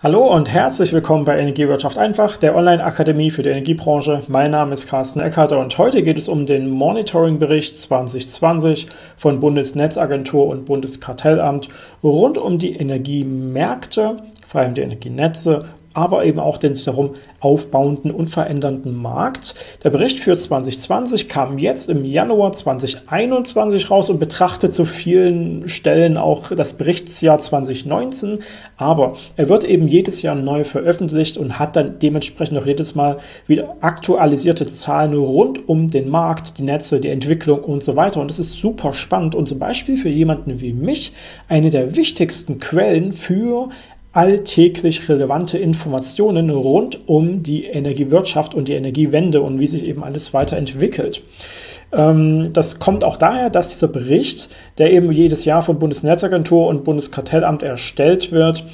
Hallo und herzlich willkommen bei Energiewirtschaft einfach, der Online-Akademie für die Energiebranche. Mein Name ist Carsten Eckert und heute geht es um den Monitoring-Bericht 2020 von Bundesnetzagentur und Bundeskartellamt rund um die Energiemärkte, vor allem die Energienetze aber eben auch den sich darum aufbauenden und verändernden Markt. Der Bericht für 2020 kam jetzt im Januar 2021 raus und betrachtet zu vielen Stellen auch das Berichtsjahr 2019, aber er wird eben jedes Jahr neu veröffentlicht und hat dann dementsprechend auch jedes Mal wieder aktualisierte Zahlen rund um den Markt, die Netze, die Entwicklung und so weiter. Und das ist super spannend und zum Beispiel für jemanden wie mich eine der wichtigsten Quellen für alltäglich relevante Informationen rund um die Energiewirtschaft und die Energiewende und wie sich eben alles weiterentwickelt. Ähm, das kommt auch daher, dass dieser Bericht, der eben jedes Jahr von Bundesnetzagentur und Bundeskartellamt erstellt wird,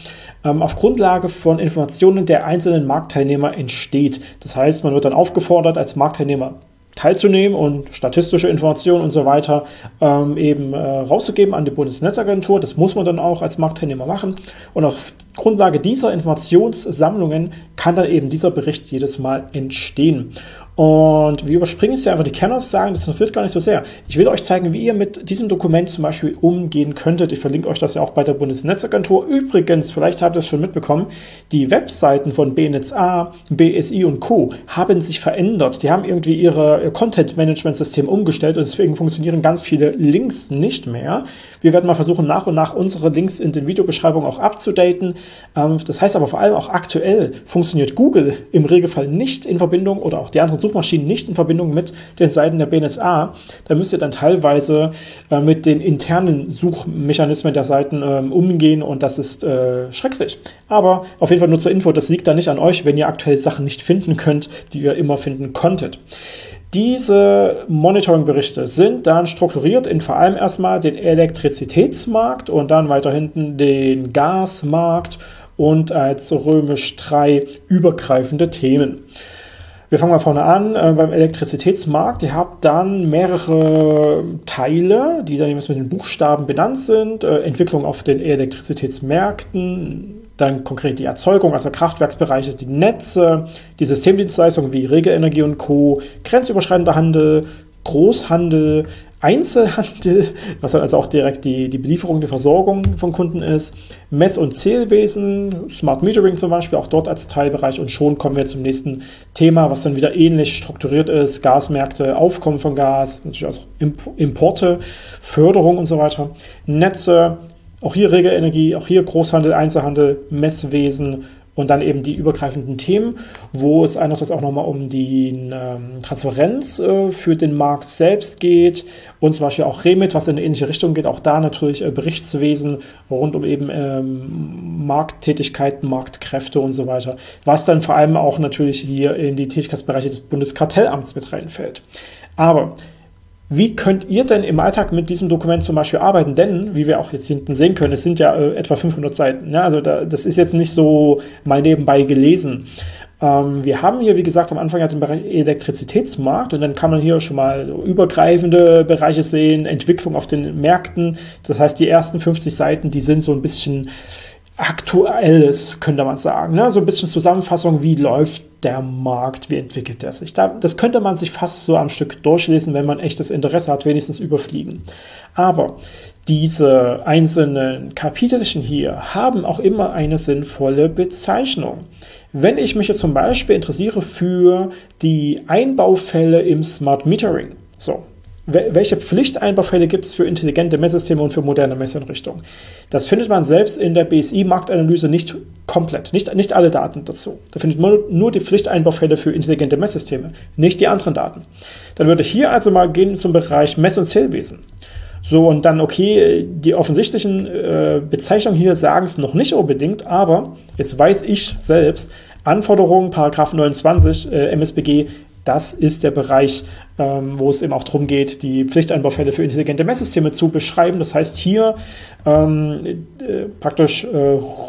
ähm, auf Grundlage von Informationen der einzelnen Marktteilnehmer entsteht. Das heißt, man wird dann aufgefordert, als Marktteilnehmer teilzunehmen und statistische Informationen und so weiter ähm, eben äh, rauszugeben an die Bundesnetzagentur. Das muss man dann auch als Marktteilnehmer machen. Und auf Grundlage dieser Informationssammlungen kann dann eben dieser Bericht jedes Mal entstehen. Und wir überspringen jetzt ja einfach die Kernaussagen, das interessiert gar nicht so sehr. Ich will euch zeigen, wie ihr mit diesem Dokument zum Beispiel umgehen könntet. Ich verlinke euch das ja auch bei der Bundesnetzagentur. Übrigens, vielleicht habt ihr es schon mitbekommen, die Webseiten von BNetzA, BSI und Co. haben sich verändert. Die haben irgendwie ihre Content-Management-System umgestellt und deswegen funktionieren ganz viele Links nicht mehr. Wir werden mal versuchen, nach und nach unsere Links in den Videobeschreibungen auch abzudaten. Ähm, das heißt aber vor allem auch aktuell funktioniert Google im Regelfall nicht in Verbindung oder auch die anderen Suchmaschinen nicht in Verbindung mit den Seiten der BNSA. Da müsst ihr dann teilweise äh, mit den internen Suchmechanismen der Seiten ähm, umgehen und das ist äh, schrecklich. Aber auf jeden Fall nur zur Info, das liegt da nicht an euch, wenn ihr aktuell Sachen nicht finden könnt, die ihr immer finden konntet. Diese Monitoring-Berichte sind dann strukturiert in vor allem erstmal den Elektrizitätsmarkt und dann weiter hinten den Gasmarkt und als römisch 3 übergreifende Themen. Wir fangen mal vorne an äh, beim Elektrizitätsmarkt. Ihr habt dann mehrere Teile, die dann jeweils mit den Buchstaben benannt sind. Äh, Entwicklung auf den Elektrizitätsmärkten, dann konkret die Erzeugung, also Kraftwerksbereiche, die Netze, die Systemdienstleistungen wie Regelenergie und Co., grenzüberschreitender Handel, Großhandel, Einzelhandel, was dann also auch direkt die, die Belieferung, die Versorgung von Kunden ist, Mess- und Zählwesen, Smart Metering zum Beispiel, auch dort als Teilbereich. Und schon kommen wir zum nächsten Thema, was dann wieder ähnlich strukturiert ist, Gasmärkte, Aufkommen von Gas, natürlich auch Importe, Förderung und so weiter, Netze, auch hier Regelenergie, auch hier Großhandel, Einzelhandel, Messwesen und dann eben die übergreifenden Themen, wo es einerseits auch nochmal um die ähm, Transparenz äh, für den Markt selbst geht und zum Beispiel auch Remit, was in eine ähnliche Richtung geht. Auch da natürlich äh, Berichtswesen rund um eben ähm, Markttätigkeiten, Marktkräfte und so weiter. Was dann vor allem auch natürlich hier in die Tätigkeitsbereiche des Bundeskartellamts mit reinfällt. Aber wie könnt ihr denn im Alltag mit diesem Dokument zum Beispiel arbeiten? Denn, wie wir auch jetzt hinten sehen können, es sind ja äh, etwa 500 Seiten. Ja, also da, das ist jetzt nicht so mal nebenbei gelesen. Ähm, wir haben hier, wie gesagt, am Anfang ja den Bereich Elektrizitätsmarkt und dann kann man hier schon mal übergreifende Bereiche sehen, Entwicklung auf den Märkten. Das heißt, die ersten 50 Seiten, die sind so ein bisschen Aktuelles, könnte man sagen. Ne? So ein bisschen Zusammenfassung, wie läuft der Markt, wie entwickelt er sich. Da, das könnte man sich fast so am Stück durchlesen, wenn man echtes Interesse hat, wenigstens überfliegen. Aber diese einzelnen Kapitelchen hier haben auch immer eine sinnvolle Bezeichnung. Wenn ich mich jetzt zum Beispiel interessiere für die Einbaufälle im Smart Metering, so, welche Pflichteinbaufälle gibt es für intelligente Messsysteme und für moderne Messeinrichtungen? Das findet man selbst in der BSI-Marktanalyse nicht komplett, nicht, nicht alle Daten dazu. Da findet man nur die Pflichteinbaufälle für intelligente Messsysteme, nicht die anderen Daten. Dann würde ich hier also mal gehen zum Bereich Mess- und Zählwesen. So, und dann, okay, die offensichtlichen äh, Bezeichnungen hier sagen es noch nicht unbedingt, aber jetzt weiß ich selbst, Anforderungen, Paragraph 29 äh, MSBG das ist der Bereich, ähm, wo es eben auch darum geht, die Pflichteinbaufälle für intelligente Messsysteme zu beschreiben. Das heißt hier ähm, äh, praktisch äh,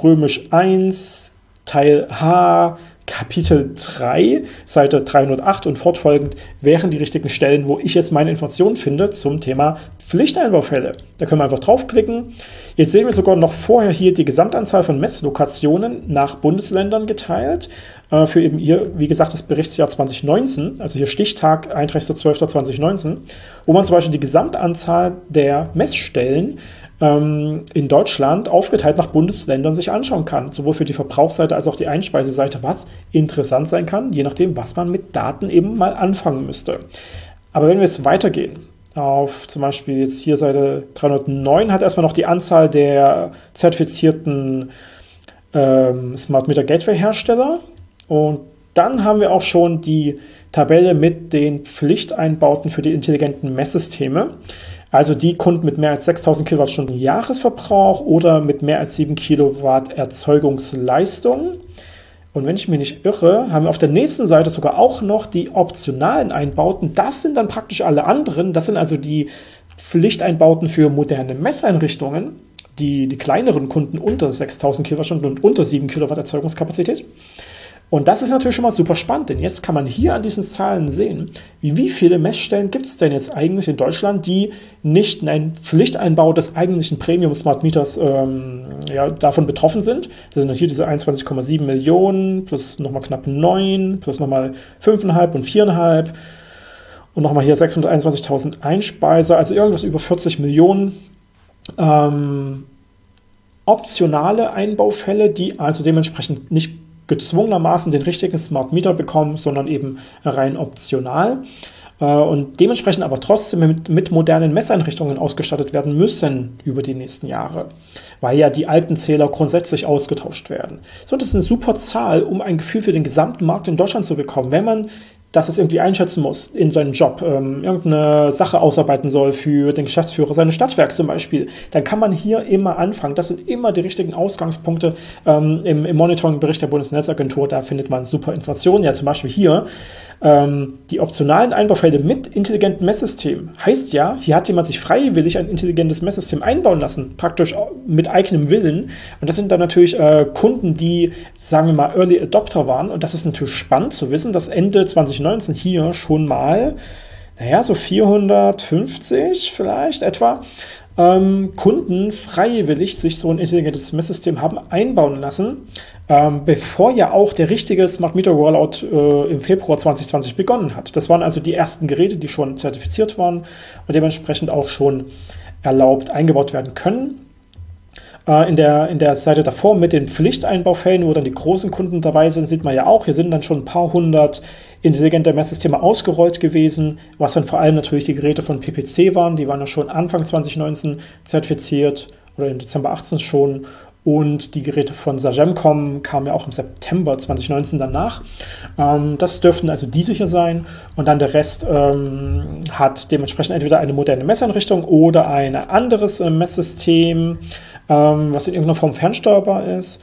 römisch 1, Teil H, Kapitel 3, Seite 308 und fortfolgend wären die richtigen Stellen, wo ich jetzt meine Informationen finde zum Thema Pflichteinbaufälle. Da können wir einfach draufklicken. Jetzt sehen wir sogar noch vorher hier die Gesamtanzahl von Messlokationen nach Bundesländern geteilt. Äh, für eben hier, wie gesagt, das Berichtsjahr 2019, also hier Stichtag 31.12.2019, wo man zum Beispiel die Gesamtanzahl der Messstellen ähm, in Deutschland aufgeteilt nach Bundesländern sich anschauen kann, sowohl für die Verbrauchsseite als auch die Einspeiseseite, was interessant sein kann, je nachdem, was man mit Daten eben mal anfangen müsste. Aber wenn wir jetzt weitergehen, auf zum Beispiel jetzt hier Seite 309 hat erstmal noch die Anzahl der zertifizierten ähm, Smart Meter Gateway Hersteller und dann haben wir auch schon die Tabelle mit den Pflichteinbauten für die intelligenten Messsysteme. Also die Kunden mit mehr als 6000 Kilowattstunden Jahresverbrauch oder mit mehr als 7 Kilowatt Erzeugungsleistung. Und wenn ich mich nicht irre, haben wir auf der nächsten Seite sogar auch noch die optionalen Einbauten. Das sind dann praktisch alle anderen. Das sind also die Pflichteinbauten für moderne Messeinrichtungen, die, die kleineren Kunden unter 6000 Kilowattstunden und unter 7 Kilowatt Erzeugungskapazität. Und das ist natürlich schon mal super spannend, denn jetzt kann man hier an diesen Zahlen sehen, wie, viele Messstellen gibt es denn jetzt eigentlich in Deutschland, die nicht ein Pflichteinbau des eigentlichen Premium Smart Meters ähm, ja, davon betroffen sind. Das sind hier diese 21,7 Millionen plus nochmal knapp 9 plus nochmal 5,5 und 4,5 und nochmal hier 621.000 Einspeiser, also irgendwas über 40 Millionen. Ähm, optionale Einbaufälle, die also dementsprechend nicht gezwungenermaßen den richtigen Smart Meter bekommen, sondern eben rein optional äh, und dementsprechend aber trotzdem mit, mit, modernen Messeinrichtungen ausgestattet werden müssen über die nächsten Jahre, weil ja die alten Zähler grundsätzlich ausgetauscht werden. So, das ist eine super Zahl, um ein Gefühl für den gesamten Markt in Deutschland zu bekommen. Wenn man das es irgendwie einschätzen muss in seinem Job, ähm, irgendeine Sache ausarbeiten soll für den Geschäftsführer seines Stadtwerks zum Beispiel, dann kann man hier immer anfangen. Das sind immer die richtigen Ausgangspunkte ähm, im, im Monitoring-Bericht der Bundesnetzagentur. Da findet man super Informationen. Ja, zum Beispiel hier ähm, die optionalen Einbaufelder mit intelligentem Messsystem. Heißt ja, hier hat jemand sich freiwillig ein intelligentes Messsystem einbauen lassen, praktisch mit eigenem Willen. Und das sind dann natürlich äh, Kunden, die, sagen wir mal, Early Adopter waren. Und das ist natürlich spannend zu wissen, dass Ende 2019 hier schon mal, naja, so 450 vielleicht etwa, ähm, Kunden freiwillig sich so ein intelligentes Messsystem haben einbauen lassen, ähm, bevor ja auch der richtige Smart Meter Rollout äh, im Februar 2020 begonnen hat. Das waren also die ersten Geräte, die schon zertifiziert waren und dementsprechend auch schon erlaubt eingebaut werden können. Äh, in, der, in der Seite davor mit den Pflichteinbaufällen, wo dann die großen Kunden dabei sind, sieht man ja auch, hier sind dann schon ein paar hundert intelligente Messsysteme ausgerollt gewesen, was dann vor allem natürlich die Geräte von PPC waren. Die waren ja schon Anfang 2019 zertifiziert oder im Dezember 18 schon. Und die Geräte von Sagemcom kamen ja auch im September 2019 danach. Ähm, das dürften also diese hier sein. Und dann der Rest ähm, hat dementsprechend entweder eine moderne Messeinrichtung oder ein anderes äh, Messsystem ähm, was in irgendeiner Form fernsteuerbar ist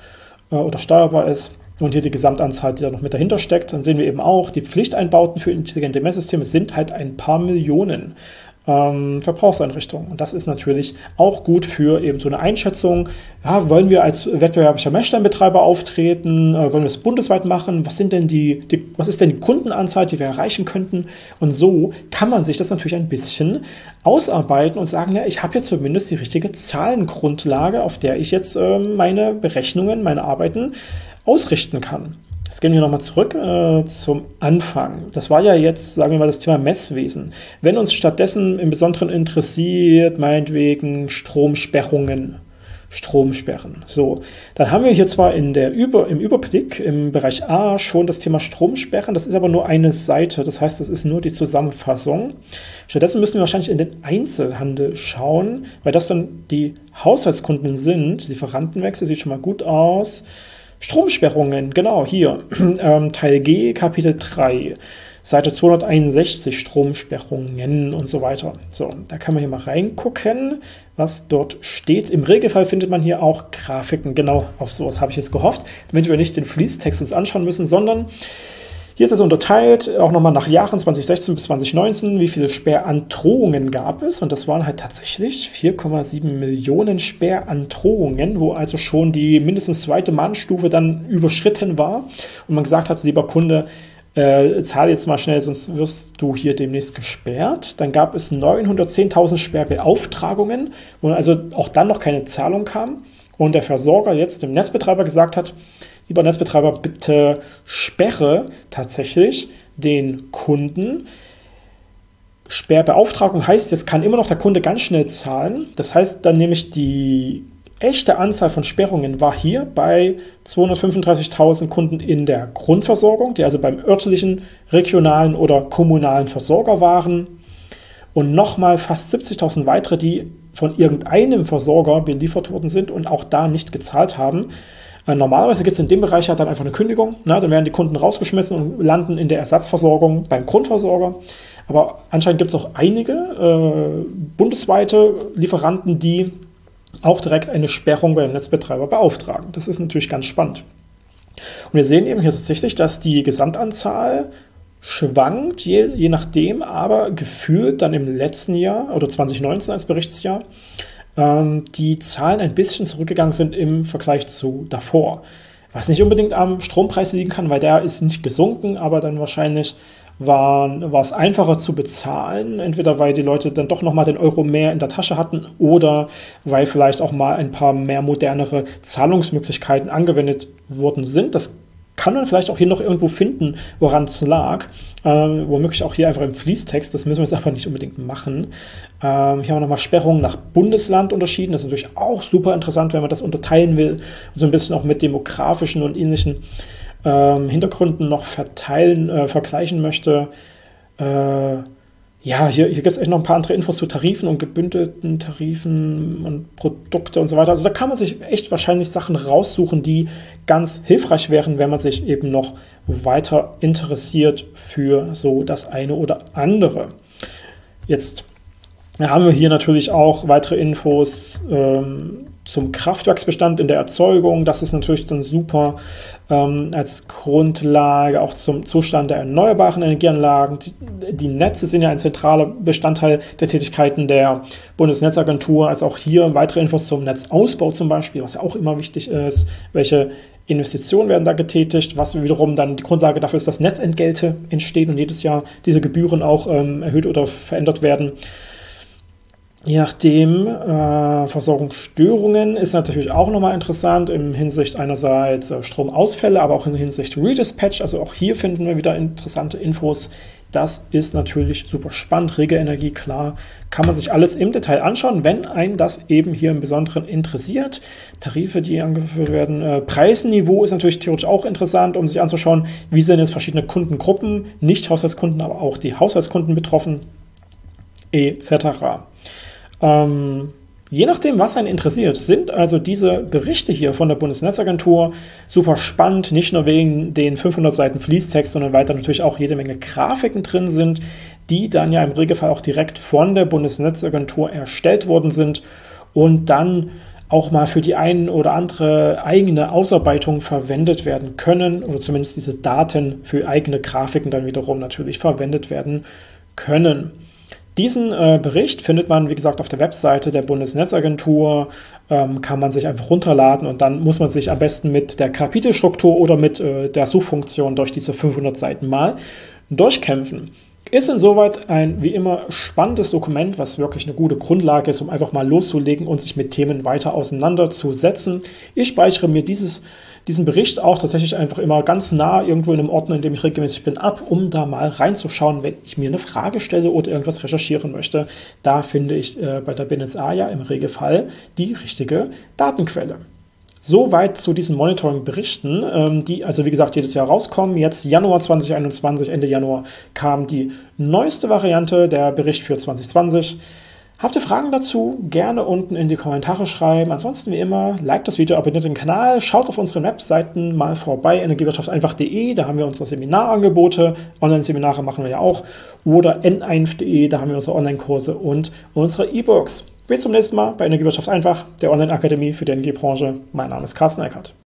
äh, oder steuerbar ist. Und hier die Gesamtanzahl, die da noch mit dahinter steckt. Dann sehen wir eben auch, die Pflichteinbauten für intelligente Messsysteme sind halt ein paar Millionen ähm, Verbrauchseinrichtungen. Und das ist natürlich auch gut für eben so eine Einschätzung. Ja, wollen wir als wettbewerblicher Messstellenbetreiber auftreten? Äh, wollen wir es bundesweit machen? Was sind denn die, die, was ist denn die Kundenanzahl, die wir erreichen könnten? Und so kann man sich das natürlich ein bisschen ausarbeiten und sagen, ja, ich habe jetzt zumindest die richtige Zahlengrundlage, auf der ich jetzt äh, meine Berechnungen, meine Arbeiten ausrichten kann. Jetzt gehen wir nochmal zurück äh, zum Anfang. Das war ja jetzt, sagen wir mal, das Thema Messwesen. Wenn uns stattdessen im Besonderen interessiert, meinetwegen Stromsperrungen, Stromsperren. So, dann haben wir hier zwar in der Über, im Überblick im Bereich A schon das Thema Stromsperren, das ist aber nur eine Seite, das heißt, das ist nur die Zusammenfassung. Stattdessen müssen wir wahrscheinlich in den Einzelhandel schauen, weil das dann die Haushaltskunden sind. Lieferantenwechsel sieht schon mal gut aus. Stromsperrungen, genau, hier. Ähm, Teil G, Kapitel 3. Seite 261 Stromsperrungen und so weiter. So, da kann man hier mal reingucken, was dort steht. Im Regelfall findet man hier auch Grafiken. Genau, auf sowas habe ich jetzt gehofft, damit wir nicht den Fließtext uns anschauen müssen, sondern Hier ist es unterteilt, auch nochmal nach Jahren 2016 bis 2019, wie viele Sperrandrohungen gab es. Und das waren halt tatsächlich 4,7 Millionen Sperrandrohungen, wo also schon die mindestens zweite Mahnstufe dann überschritten war. Und man gesagt hat, lieber Kunde, äh, zahl jetzt mal schnell, sonst wirst du hier demnächst gesperrt. Dann gab es 910.000 Sperrbeauftragungen, wo also auch dann noch keine Zahlung kam. Und der Versorger jetzt dem Netzbetreiber gesagt hat, lieber Netzbetreiber, bitte sperre tatsächlich den Kunden. Sperrbeauftragung heißt, jetzt kann immer noch der Kunde ganz schnell zahlen. Das heißt, dann nehme ich die echte Anzahl von Sperrungen war hier bei 235.000 Kunden in der Grundversorgung, die also beim örtlichen, regionalen oder kommunalen Versorger waren. Und nochmal fast 70.000 weitere, die von irgendeinem Versorger beliefert worden sind und auch da nicht gezahlt haben. Äh, normalerweise gibt es in dem Bereich halt dann einfach eine Kündigung. Na, dann werden die Kunden rausgeschmissen und landen in der Ersatzversorgung beim Grundversorger. Aber anscheinend gibt es auch einige äh, bundesweite Lieferanten, die auch direkt eine Sperrung beim Netzbetreiber beauftragen. Das ist natürlich ganz spannend. Und wir sehen eben hier tatsächlich, dass die Gesamtanzahl schwankt, je, je nachdem, aber gefühlt dann im letzten Jahr oder 2019 als Berichtsjahr ähm, die Zahlen ein bisschen zurückgegangen sind im Vergleich zu davor. Was nicht unbedingt am Strompreis liegen kann, weil der ist nicht gesunken, aber dann wahrscheinlich war, war es einfacher zu bezahlen, entweder weil die Leute dann doch nochmal den Euro mehr in der Tasche hatten oder weil vielleicht auch mal ein paar mehr modernere Zahlungsmöglichkeiten angewendet worden sind. Das kann man vielleicht auch hier noch irgendwo finden, woran es lag. Ähm, womöglich auch hier einfach im Fließtext, das müssen wir jetzt aber nicht unbedingt machen. Ähm, hier haben wir nochmal Sperrungen nach Bundesland unterschieden. Das ist natürlich auch super interessant, wenn man das unterteilen will und so ein bisschen auch mit demografischen und ähnlichen ähm, Hintergründen noch verteilen, äh, vergleichen möchte. Äh, ja, hier, hier gibt es echt noch ein paar andere Infos zu Tarifen und gebündelten Tarifen und Produkte und so weiter. Also da kann man sich echt wahrscheinlich Sachen raussuchen, die ganz hilfreich wären, wenn man sich eben noch weiter interessiert für so das eine oder andere. Jetzt haben wir hier natürlich auch weitere Infos ähm, zum Kraftwerksbestand in der Erzeugung. Das ist natürlich dann super ähm, als Grundlage auch zum Zustand der erneuerbaren Energieanlagen. Die, die, Netze sind ja ein zentraler Bestandteil der Tätigkeiten der Bundesnetzagentur. Also auch hier weitere Infos zum Netzausbau zum Beispiel, was ja auch immer wichtig ist. Welche Investitionen werden da getätigt, was wiederum dann die Grundlage dafür ist, dass Netzentgelte entstehen und jedes Jahr diese Gebühren auch ähm, erhöht oder verändert werden. Je nachdem, äh, Versorgungsstörungen ist natürlich auch nochmal interessant in Hinsicht einerseits äh, Stromausfälle, aber auch in Hinsicht Redispatch. Also auch hier finden wir wieder interessante Infos. Das ist natürlich super spannend. Regenenergie, klar, kann man sich alles im Detail anschauen, wenn einen das eben hier im Besonderen interessiert. Tarife, die angeführt werden. Äh, Preisniveau ist natürlich theoretisch auch interessant, um sich anzuschauen, wie sind jetzt verschiedene Kundengruppen, nicht Haushaltskunden, aber auch die Haushaltskunden betroffen, etc. Ähm, je nachdem, was einen interessiert, sind also diese Berichte hier von der Bundesnetzagentur super spannend, nicht nur wegen den 500 Seiten Fließtext, sondern weiter natürlich auch jede Menge Grafiken drin sind, die dann ja im Regelfall auch direkt von der Bundesnetzagentur erstellt worden sind und dann auch mal für die ein oder andere eigene Ausarbeitung verwendet werden können oder zumindest diese Daten für eigene Grafiken dann wiederum natürlich verwendet werden können. Diesen äh, Bericht findet man, wie gesagt, auf der Webseite der Bundesnetzagentur. Ähm, kann man sich einfach runterladen und dann muss man sich am besten mit der Kapitelstruktur oder mit äh, der Suchfunktion durch diese 500 Seiten mal durchkämpfen. Ist insoweit ein wie immer spannendes Dokument, was wirklich eine gute Grundlage ist, um einfach mal loszulegen und sich mit Themen weiter auseinanderzusetzen. Ich speichere mir dieses diesen Bericht auch tatsächlich einfach immer ganz nah irgendwo in einem Ordner, in dem ich regelmäßig bin, ab, um da mal reinzuschauen, wenn ich mir eine Frage stelle oder irgendwas recherchieren möchte. Da finde ich äh, bei der BNSA ja im Regelfall die richtige Datenquelle. Soweit zu diesen Monitoring-Berichten, ähm, die also wie gesagt jedes Jahr rauskommen. Jetzt Januar 2021, Ende Januar kam die neueste Variante, der Bericht für 2020. Habt ihr Fragen dazu? Gerne unten in die Kommentare schreiben. Ansonsten wie immer, liked das Video, abonniert den Kanal, schaut auf unseren Webseiten mal vorbei, energiewirtschafteinfach.de, da haben wir unsere Seminarangebote, Online-Seminare machen wir ja auch, oder n1.de, da haben wir unsere Online-Kurse und unsere E-Books. Bis zum nächsten Mal bei Energiewirtschaft einfach, der Online-Akademie für die Energiebranche. Mein Name ist Carsten Eckert.